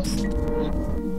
ます。